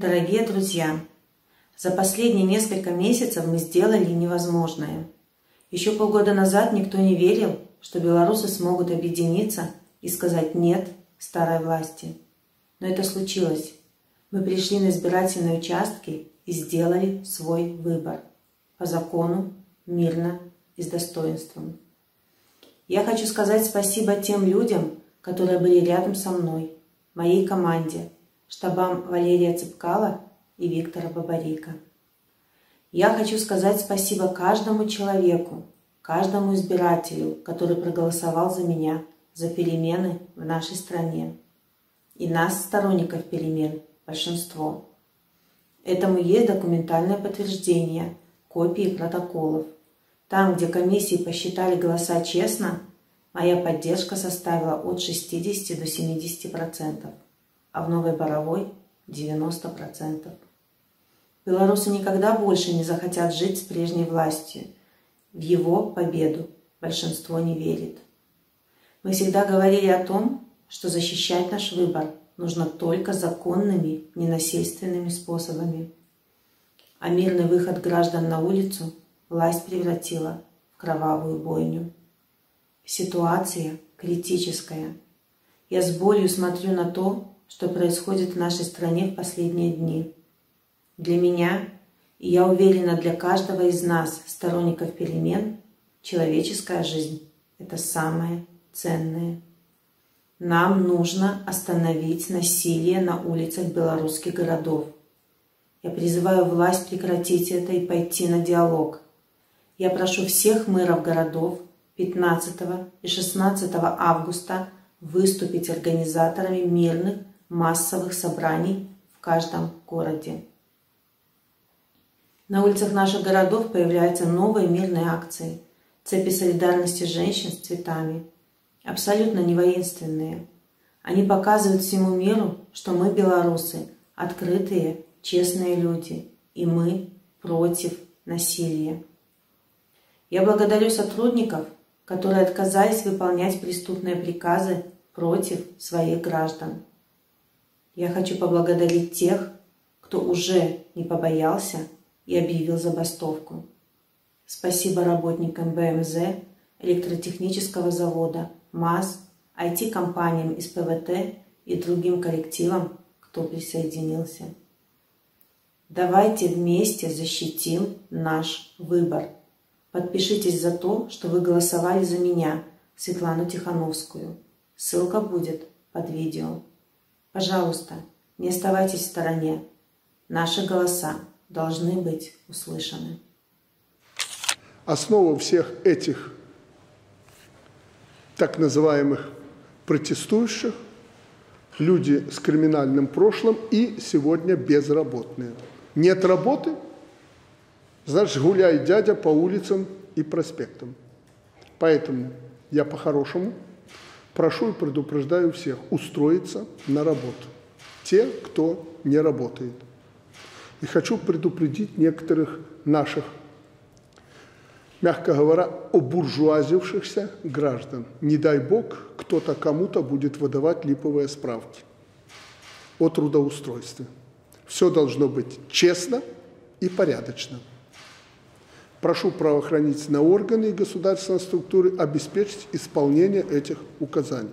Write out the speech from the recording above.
Дорогие друзья, за последние несколько месяцев мы сделали невозможное. Еще полгода назад никто не верил, что белорусы смогут объединиться и сказать «нет» старой власти. Но это случилось. Мы пришли на избирательные участки и сделали свой выбор. По закону, мирно и с достоинством. Я хочу сказать спасибо тем людям, которые были рядом со мной, моей команде, штабам Валерия Цыпкала и Виктора Бабарика. Я хочу сказать спасибо каждому человеку, каждому избирателю, который проголосовал за меня, за перемены в нашей стране. И нас, сторонников перемен, большинство. Этому есть документальное подтверждение, копии протоколов. Там, где комиссии посчитали голоса честно, моя поддержка составила от 60 до 70%, а в Новой Боровой 90%. Белорусы никогда больше не захотят жить с прежней властью. В его победу большинство не верит. Мы всегда говорили о том, что защищать наш выбор нужно только законными, ненасильственными способами. А мирный выход граждан на улицу власть превратила в кровавую бойню. Ситуация критическая. Я с болью смотрю на то, что происходит в нашей стране в последние дни. Для меня, и я уверена для каждого из нас, сторонников перемен, человеческая жизнь – это самое ценное. Нам нужно остановить насилие на улицах белорусских городов. Я призываю власть прекратить это и пойти на диалог. Я прошу всех мэров городов 15 и 16 августа выступить организаторами мирных массовых собраний в каждом городе. На улицах наших городов появляются новые мирные акции, цепи солидарности женщин с цветами, абсолютно не воинственные. Они показывают всему миру, что мы, белорусы, открытые, честные люди, и мы против насилия. Я благодарю сотрудников, которые отказались выполнять преступные приказы против своих граждан. Я хочу поблагодарить тех, кто уже не побоялся и объявил забастовку. Спасибо работникам БМЗ, электротехнического завода, МАЗ, IT-компаниям из ПВТ и другим коллективам, кто присоединился. Давайте вместе защитим наш выбор. Подпишитесь за то, что вы голосовали за меня, Светлану Тихановскую. Ссылка будет под видео. Пожалуйста, не оставайтесь в стороне. Наши голоса должны быть услышаны. Основа всех этих так называемых протестующих – люди с криминальным прошлым и сегодня безработные. Нет работы, значит, гуляй, дядя, по улицам и проспектам. Поэтому я по-хорошему прошу и предупреждаю всех устроиться на работу. Те, кто не работает. И хочу предупредить некоторых наших, мягко говоря, обуржуазившихся граждан. Не дай бог, кто-то кому-то будет выдавать липовые справки о трудоустройстве. Все должно быть честно и порядочно. Прошу правоохранительные органы и государственные структуры обеспечить исполнение этих указаний.